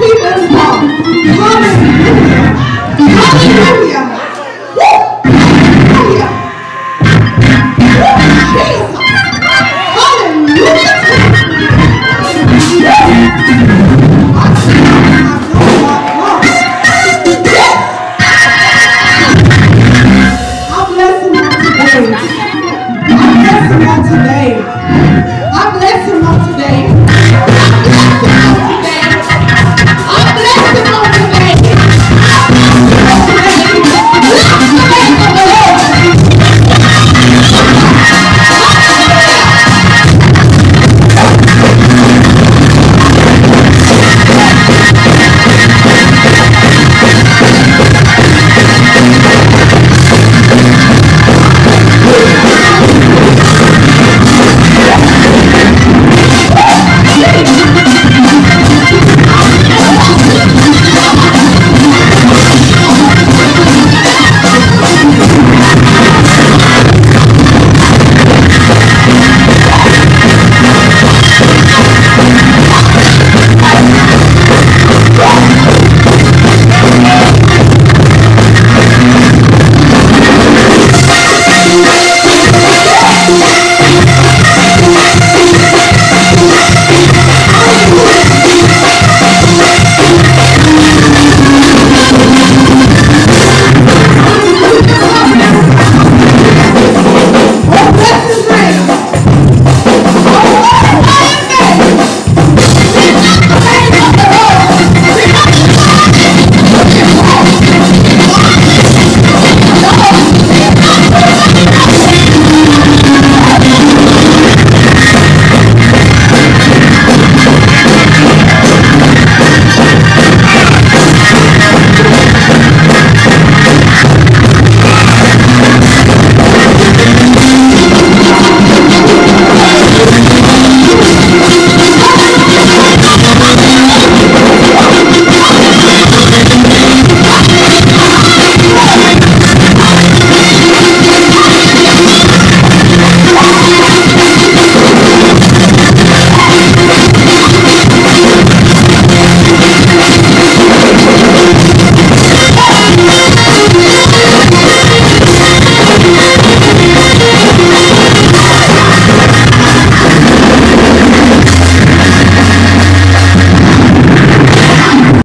He is God.